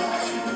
Obrigado.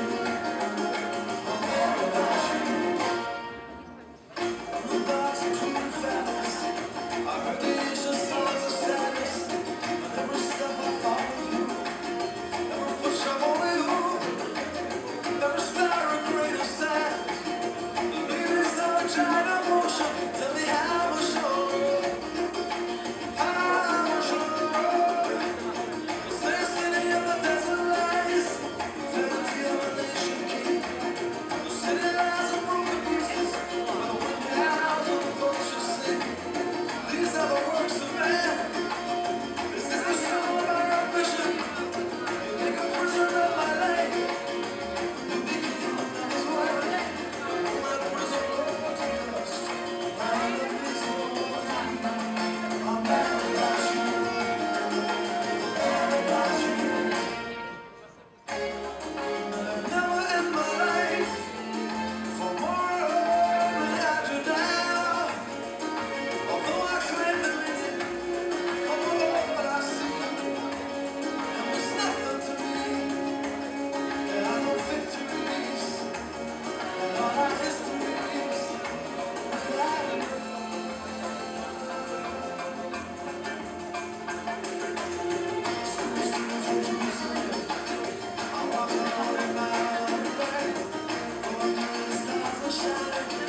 Shining.